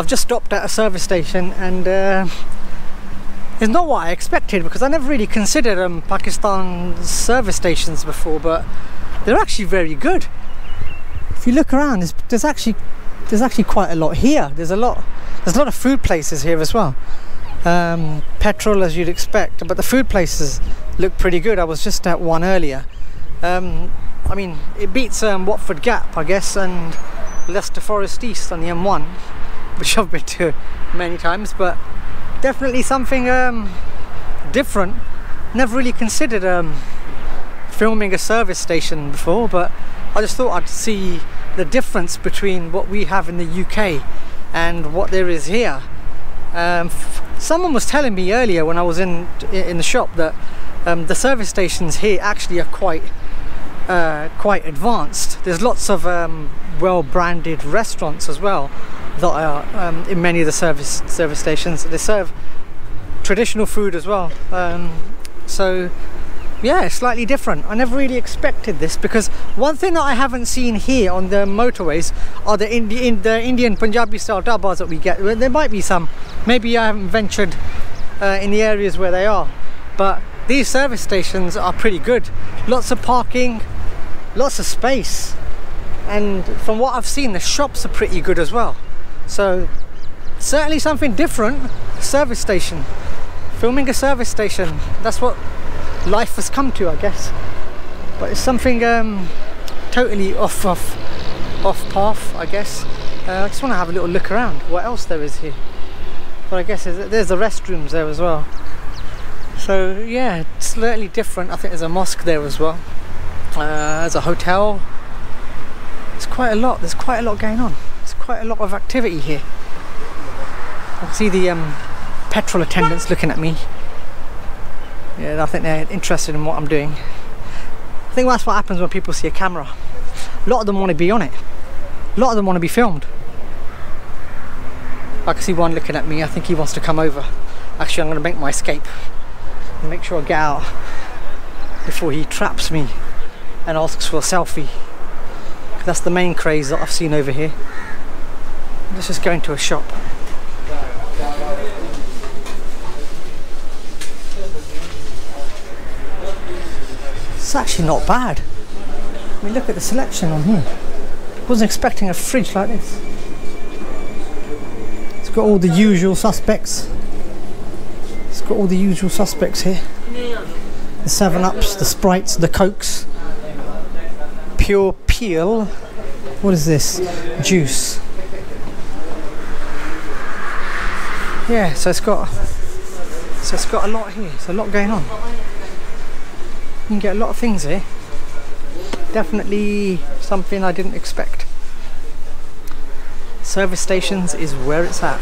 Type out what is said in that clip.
just stopped at a service station and uh, it's not what I expected because I never really considered um, Pakistan service stations before but they're actually very good. If you look around there's, there's actually there's actually quite a lot here. There's a lot there's a lot of food places here as well. Um, petrol as you'd expect but the food places look pretty good. I was just at one earlier. Um, I mean it beats um, Watford Gap I guess and Leicester Forest East on the M1 which I've been to many times but definitely something um, different. Never really considered um, filming a service station before but I just thought I'd see the difference between what we have in the UK and what there is here. Um, someone was telling me earlier when I was in in the shop that um, the service stations here actually are quite uh, quite advanced. There's lots of um, well branded restaurants as well that are um, in many of the service service stations. They serve traditional food as well. Um, so yeah slightly different. I never really expected this because one thing that I haven't seen here on the motorways are the, the Indian Punjabi style dhabas that we get. There might be some. Maybe I haven't ventured uh, in the areas where they are. But these service stations are pretty good. Lots of parking lots of space. And from what I've seen the shops are pretty good as well so certainly something different. Service station. Filming a service station. That's what life has come to I guess. But it's something um, totally off off off path I guess. Uh, I just want to have a little look around. What else there is here? But I guess there's the restrooms there as well. So yeah slightly different. I think there's a mosque there as well. Uh, there's a hotel. It's quite a lot. There's quite a lot going on quite a lot of activity here. I see the um, petrol attendants looking at me. Yeah I think they're interested in what I'm doing. I think that's what happens when people see a camera. A lot of them want to be on it. A lot of them want to be filmed. I can see one looking at me. I think he wants to come over. Actually I'm going to make my escape. And make sure I get out before he traps me and asks for a selfie. That's the main craze that I've seen over here let's just go into a shop. It's actually not bad. I mean look at the selection on here. Wasn't expecting a fridge like this. It's got all the usual suspects. It's got all the usual suspects here. The 7-Ups, the Sprites, the Cokes. Pure peel. What is this? Juice yeah so it's got so it's got a lot here. It's a lot going on. You can get a lot of things here. Definitely something I didn't expect. Service stations is where it's at